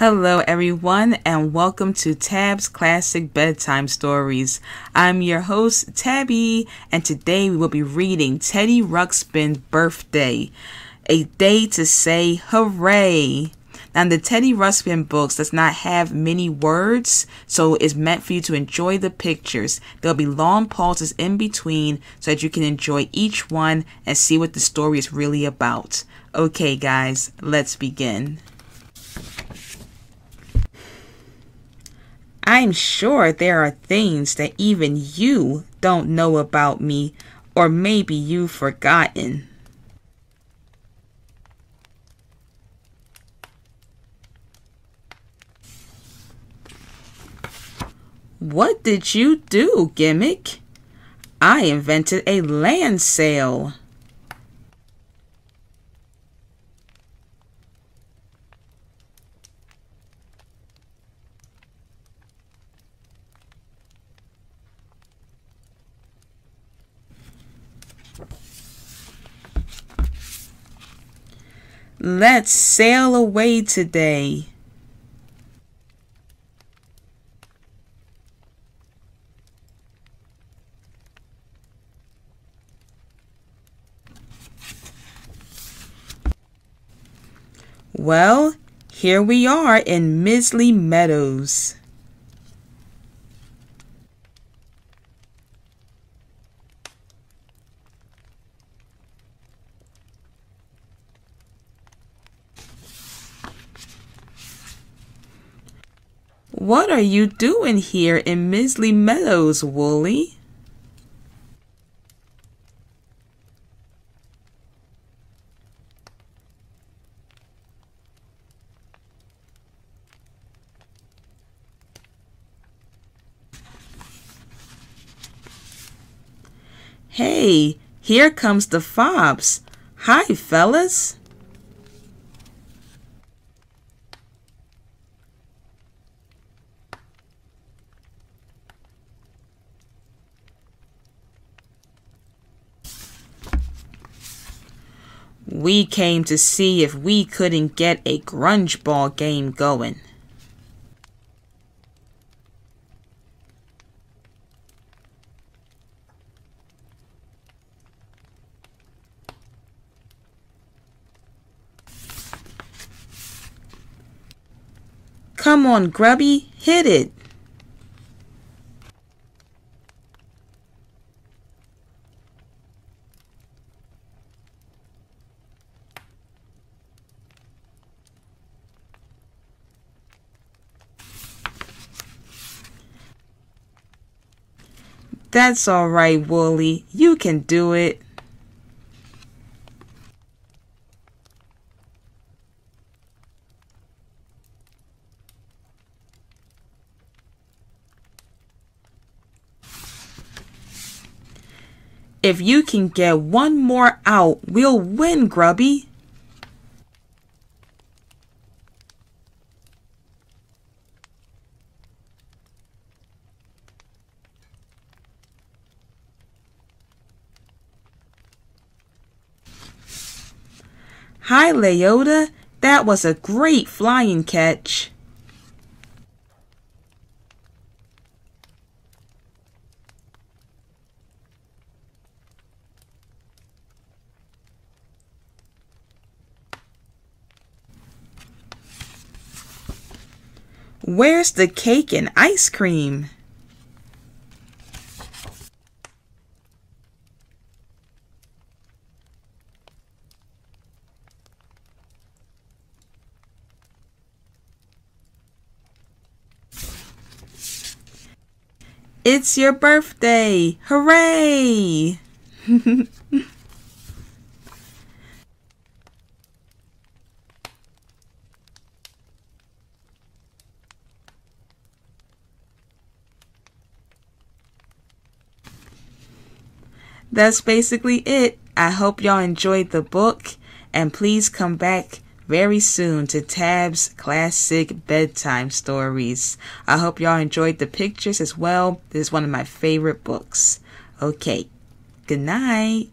Hello, everyone, and welcome to Tab's Classic Bedtime Stories. I'm your host, Tabby, and today we will be reading Teddy Ruxpin's Birthday, a day to say hooray. Now, the Teddy Ruxpin books does not have many words, so it's meant for you to enjoy the pictures. There'll be long pauses in between so that you can enjoy each one and see what the story is really about. Okay, guys, let's begin. I'm sure there are things that even you don't know about me, or maybe you've forgotten. What did you do, Gimmick? I invented a land sail. Let's sail away today. Well, here we are in Misley Meadows. What are you doing here in Misley Meadows, Wooly? Hey, here comes the fobs. Hi, fellas. We came to see if we couldn't get a grunge ball game going. Come on, Grubby, hit it. That's all right, Wooly. You can do it. If you can get one more out, we'll win, Grubby. Hi, Leota. That was a great flying catch. Where's the cake and ice cream? It's your birthday! Hooray! That's basically it. I hope y'all enjoyed the book and please come back very soon to Tab's classic bedtime stories. I hope y'all enjoyed the pictures as well. This is one of my favorite books. Okay, good night.